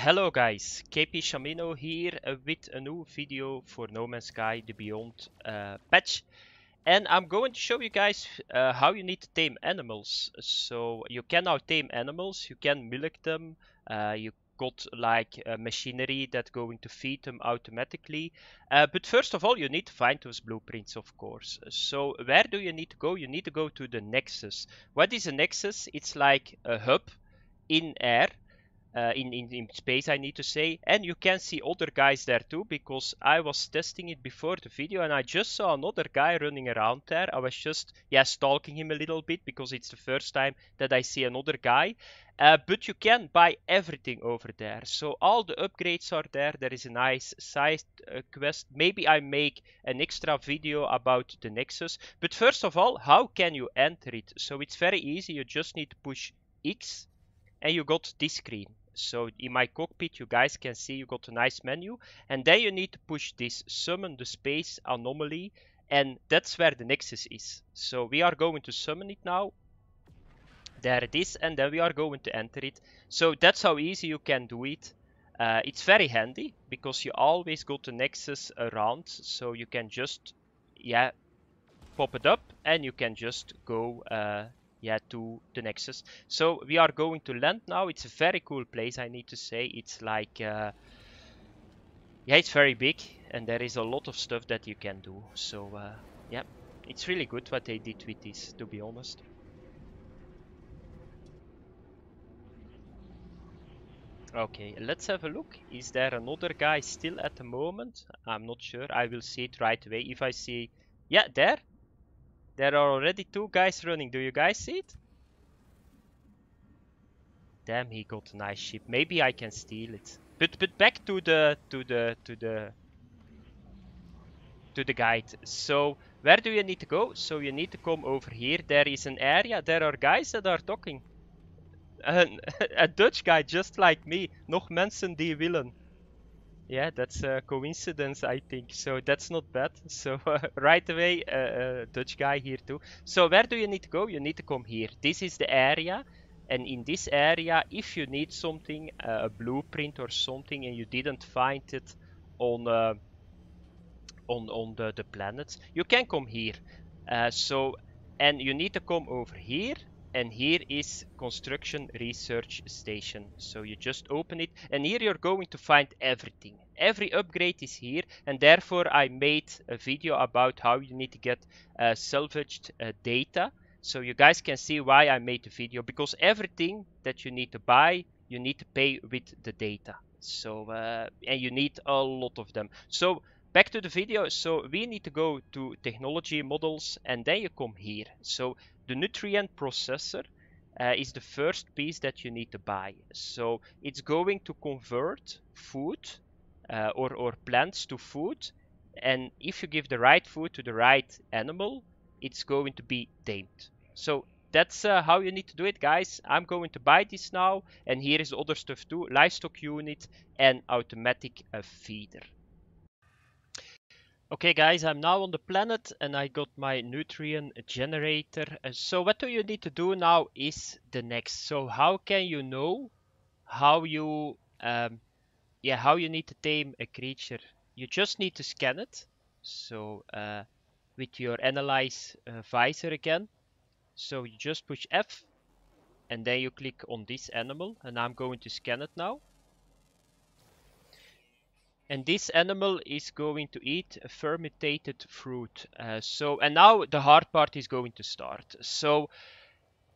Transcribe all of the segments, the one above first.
Hello guys, KP Shamino here uh, with a new video for No Man's Sky The Beyond uh, patch. And I'm going to show you guys uh, how you need to tame animals. So you can now tame animals, you can milk them, uh, you got like machinery that's going to feed them automatically. Uh, but first of all, you need to find those blueprints, of course. So where do you need to go? You need to go to the Nexus. What is a Nexus? It's like a hub in air uh, in, in, in space I need to say. And you can see other guys there too because I was testing it before the video and I just saw another guy running around there. I was just yeah stalking him a little bit because it's the first time that I see another guy. Uh, but you can buy everything over there. So all the upgrades are there. There is a nice side uh, quest. Maybe I make an extra video about the Nexus. But first of all how can you enter it? So it's very easy. You just need to push X and you got this screen so in my cockpit, you guys can see you got a nice menu. And then you need to push this summon the space anomaly. And that's where the nexus is. So we are going to summon it now. There it is. And then we are going to enter it. So that's how easy you can do it. Uh, it's very handy because you always got the nexus around. So you can just, yeah, pop it up and you can just go uh, yeah to the nexus so we are going to land now it's a very cool place i need to say it's like uh, yeah it's very big and there is a lot of stuff that you can do so uh, yeah it's really good what they did with this to be honest Okay, let's have a look. Is there another guy still at the moment? I'm not sure. I will see it right away. If I see... Yeah, there. There are already two guys running. Do you guys see it? Damn, he got a nice ship. Maybe I can steal it. But but back to the to the to the to the guide. So where do you need to go? So you need to come over here. There is an area. There are guys that are talking. a Dutch guy just like me. Nog mensen die willen. Yeah, that's a coincidence, I think. So that's not bad. So uh, right away, uh, uh, Dutch guy here too. So where do you need to go? You need to come here. This is the area. And in this area, if you need something, uh, a blueprint or something, and you didn't find it on uh, on on the, the planets, you can come here. Uh, so, and you need to come over here and here is construction research station. So you just open it and here you're going to find everything. Every upgrade is here and therefore I made a video about how you need to get uh, salvaged uh, data. So you guys can see why I made the video because everything that you need to buy you need to pay with the data. So uh, and you need a lot of them. So back to the video. So we need to go to technology models and then you come here. So the nutrient processor uh, is the first piece that you need to buy. So it's going to convert food uh, or, or plants to food. And if you give the right food to the right animal, it's going to be tamed. So that's uh, how you need to do it, guys. I'm going to buy this now. And here is other stuff too. Livestock unit and automatic uh, feeder. Okay guys, I'm now on the planet and I got my nutrient generator. So what do you need to do now is the next. So how can you know how you um, yeah how you need to tame a creature? You just need to scan it. So uh, with your analyze uh, visor again. So you just push F and then you click on this animal and I'm going to scan it now. And this animal is going to eat a fermented fruit. Uh, so, and now the hard part is going to start. So,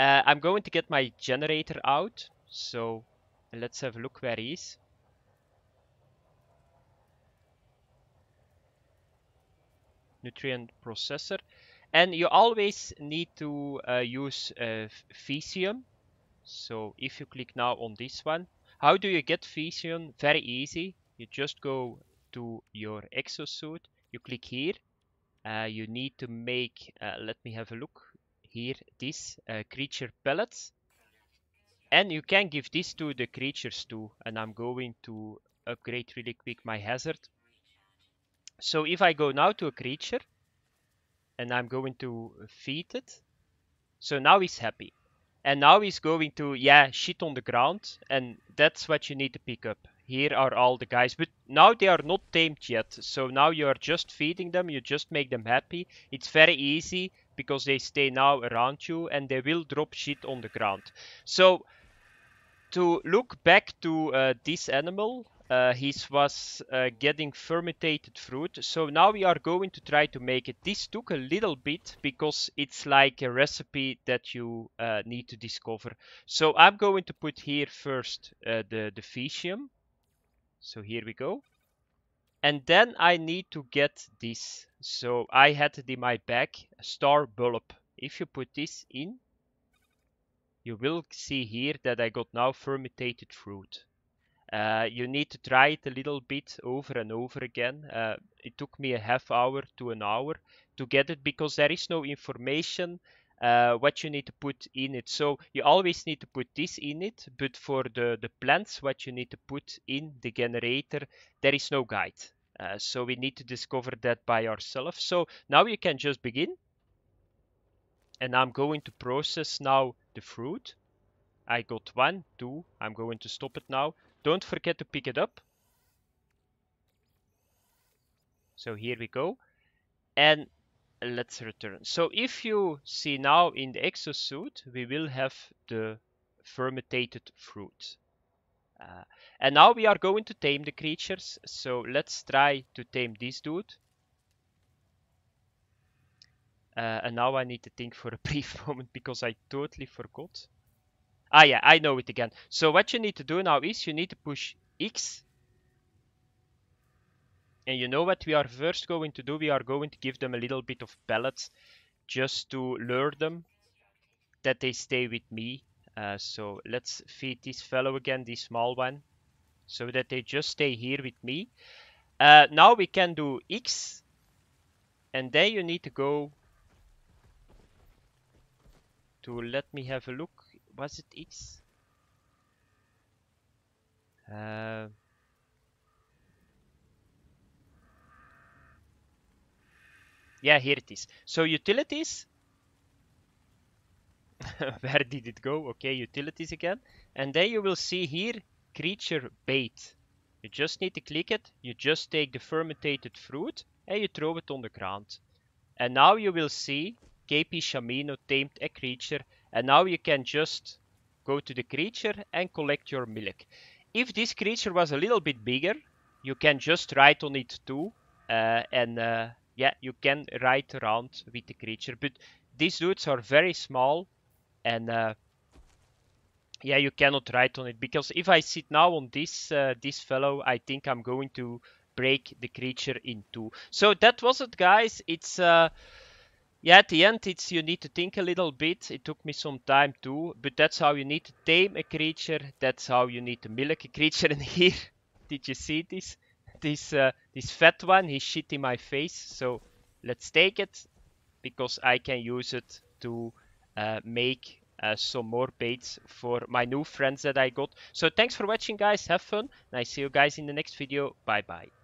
uh, I'm going to get my generator out. So, let's have a look where he is. Nutrient processor. And you always need to uh, use uh, Faecium. So if you click now on this one, how do you get Faecium? Very easy you just go to your exosuit you click here uh, you need to make uh, let me have a look here this uh, creature pellets. And you can give this to the creatures too and I'm going to upgrade really quick my hazard. So if I go now to a creature and I'm going to feed it so now he's happy. And now he's going to yeah shit on the ground and that's what you need to pick up here are all the guys. But now they are not tamed yet. So now you are just feeding them. You just make them happy. It's very easy because they stay now around you and they will drop shit on the ground. So to look back to uh, this animal, uh, he was uh, getting fermented fruit. So now we are going to try to make it. This took a little bit because it's like a recipe that you uh, need to discover. So I'm going to put here first uh, the, the Faecium. So here we go. And then I need to get this. So I had it in my bag, star bulb. If you put this in, you will see here that I got now fermented fruit. Uh, you need to try it a little bit over and over again. Uh, it took me a half hour to an hour to get it because there is no information uh, what you need to put in it. So you always need to put this in it, but for the, the plants, what you need to put in the generator, there is no guide. Uh, so we need to discover that by ourselves. So now you can just begin. And I'm going to process now the fruit. I got one, two, I'm going to stop it now. Don't forget to pick it up. So here we go. And let's return. So if you see now in the exosuit, we will have the fermented fruit. Uh, and now we are going to tame the creatures. So let's try to tame this dude. Uh, and now I need to think for a brief moment because I totally forgot. Ah yeah, I know it again. So what you need to do now is you need to push X. And you know what we are first going to do? We are going to give them a little bit of pellets just to lure them that they stay with me. Uh, so let's feed this fellow again, this small one, so that they just stay here with me. Uh, now we can do X, and then you need to go to let me have a look was it X? Yeah, here it is. So utilities. Where did it go? Okay, utilities again. And then you will see here creature bait. You just need to click it. You just take the fermented fruit and you throw it on the ground. And now you will see KP Shamino tamed a creature and now you can just go to the creature and collect your milk. If this creature was a little bit bigger, you can just ride on it too. Uh, and uh, yeah, you can ride around with the creature. But these dudes are very small and uh, yeah, you cannot ride on it because if I sit now on this uh, this fellow, I think I'm going to break the creature in two. So that was it, guys. It's uh, yeah, at the end, it's you need to think a little bit. It took me some time too, but that's how you need to tame a creature. That's how you need to milk a creature. And here, did you see this? This uh, this fat one, he shit in my face. So let's take it because I can use it to uh, make uh, some more baits for my new friends that I got. So thanks for watching, guys. Have fun, and I see you guys in the next video. Bye bye.